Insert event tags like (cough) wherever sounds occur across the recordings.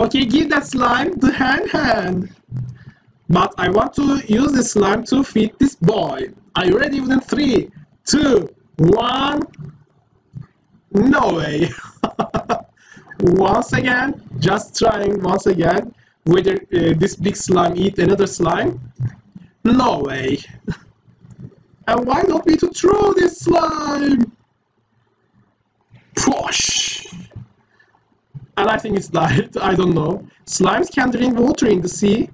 Okay, give that slime the hand hand. But I want to use this slime to feed this boy. Are you ready within three, two, one? No way. (laughs) once again, just trying once again whether uh, this big slime eat another slime. No way. (laughs) and why not me to throw this slime? And I think it's died. (laughs) I don't know. Slimes can drink water in the sea.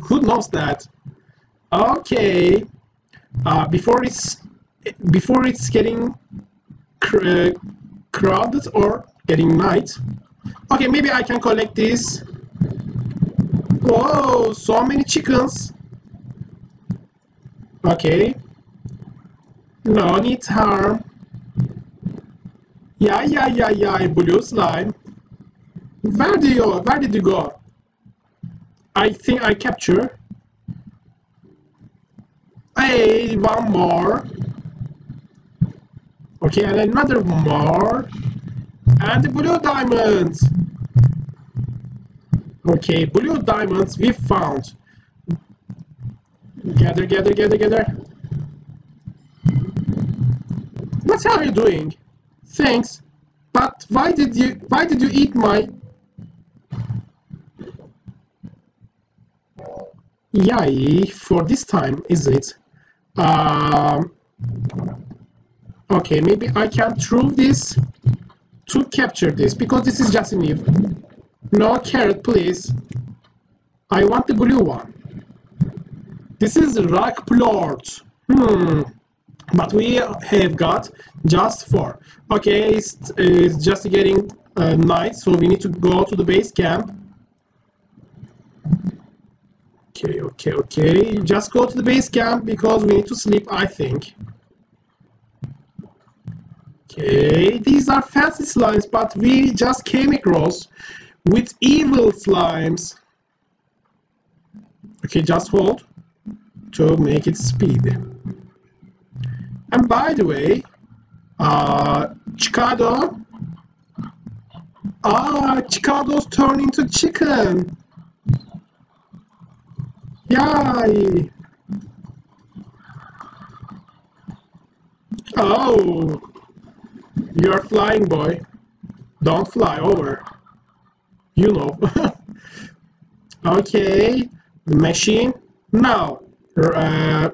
Who knows that? Okay. Uh, before it's before it's getting cr uh, crowded or getting night. Okay, maybe I can collect this. Whoa, so many chickens. Okay. No need harm. Yeah, yeah, yeah, yeah, blue slime. Where do you, where did you go? I think I capture. Hey, one more. Okay, and another more. And the blue diamonds. Okay, blue diamonds we found. Gather, gather, gather, gather. What are you doing? Thanks. But why did you why did you eat my Yay, for this time, is it? Um, okay, maybe I can throw this to capture this, because this is just a new. No carrot, please. I want the blue one. This is rock plort. Hmm. But we have got just four. Okay, it's, it's just getting uh, night, so we need to go to the base camp. Okay, okay, okay. Just go to the base camp because we need to sleep, I think. Okay, these are fancy slimes, but we just came across with evil slimes. Okay, just hold to make it speed. And by the way, uh, Chickadoo, ah, Chickadoo's turned into chicken. Yay! Oh! You're flying, boy. Don't fly over. You know. (laughs) okay. The machine. Now, uh,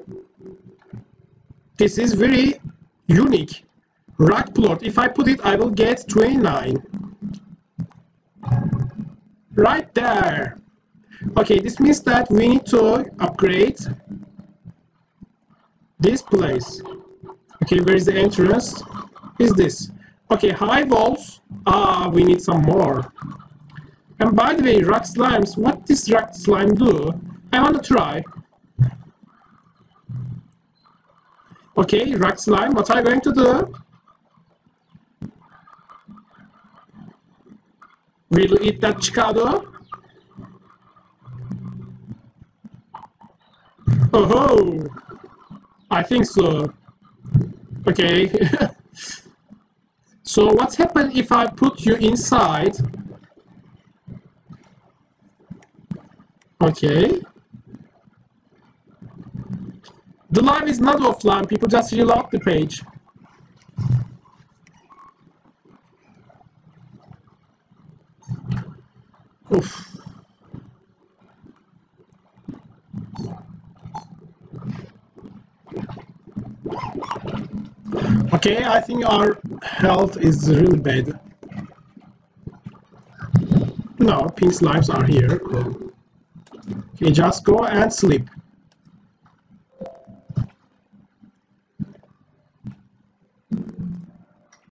this is very unique. Rock plort. If I put it, I will get 29. Right there. Okay, this means that we need to upgrade this place. Okay, where is the entrance? Is this. Okay, high walls. Ah, we need some more. And by the way, rock slimes, what does rock slime do? I want to try. Okay, rock slime, what are you going to do? Will you eat that chickadoo? Oh, I think so. Okay. (laughs) so what's happened if I put you inside? Okay. The live is not offline, people just reload the page. Oof. Okay, I think our health is really bad. No, pink lives are here. Cool. Okay, just go and sleep.